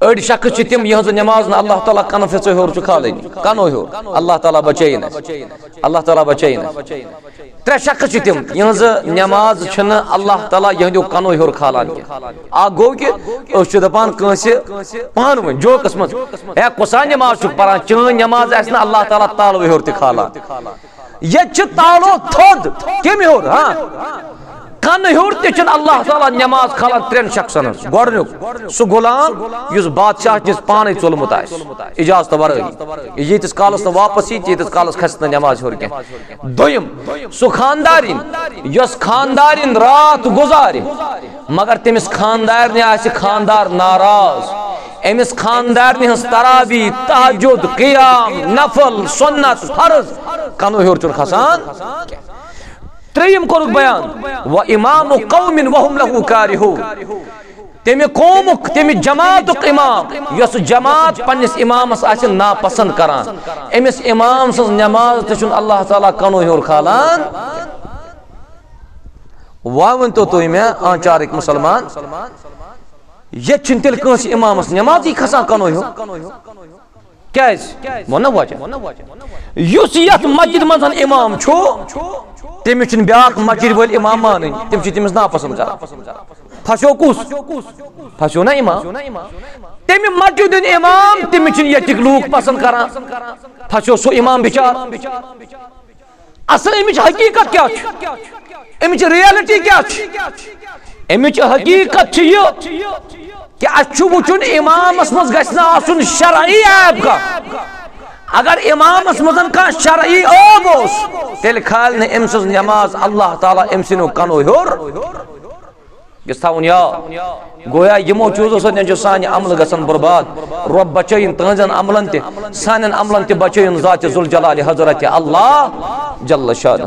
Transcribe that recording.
اڑ شخص تم یہ نماز اللہ تعالیٰ کن فی ہور کھالن کنو ہور اللہ تعالیٰ بچین اللہ تعالیٰ بچین ترے شخص تم یہ نماز چھن اللہ تعالیٰ یہ کنو ہور کھالان کی آ گو کہ اس دپان کنس پان ون جو قسمت اے کسا نماز چھ پران چون نماز اس اللہ تعالیٰ تالو ہور تہ کھالان یہ چھ تالو تھود کم ہور ہاں کن ہیور تہ اللہ تعالیٰ نماز کھالان ترین شخصن گۄڈنیُک سُہ غلام یُس بادشاہ نِس پانے ژولمُت آسہِ اجازت ورٲے ییٖتِس کالس نہٕ واپس یی تیٖتِس کالس کھسہِ نہٕ نماز ہیوٚر کینٛہہ دوٚیِم سُہ خاندارِن یۄس خاندارِن رات گُزارِ مگر تٔمِس خاندارنہِ آسہِ خاندار ناراض أمِس خاندارنہِ ہٕنٛز ترابی تہجد قیام نفل سنت فرض کنو ہیوٚر چھُنہٕ کھسان کینٛہہ تریم کورک بیان. و امام قوم وهم له کارہو. تمی قومک تمی جماعتک امام. یس جماعت پنس امامس آسن ناپسند کران. امس امام سز نماز تشن اللہ تعالیٰ کنو ہیور کھالان واون تو تو میں آنچارک مسلمان. یہ چھن تیل کنس امامس نماز ہی کھسان کنو ہیور کیاز مونا وجہ یس یت مسجد منزن امام چھو. تمس چھ بیاکھ مسجد ول امام مانن تم چھ تمس ناپسند کران پھسو کس پھسو نا امام تم مسجد امام تم چھ یتک لوک پسند کران پھسو سو امام بچار اصل امچ حقیقت کیا چھ امچ ریالٹی کیا چھ امچ حقیقت چھ یہ کہ اچھو وچن امامس مز گژھنا آسن شرعی عیب کا اگر امام اس مزن کا شرعی اوب اس تیل کھال نے امسز نماز اللہ تعالیٰ امسنو کنو ہور۔ گس تھاون یا گویا یمو چوزو سن جو سان عمل گسن برباد۔ رب بچین تنزن عملن تے، سانن عملن تے بچین ذات ذل جلال حضرت اللہ جل شان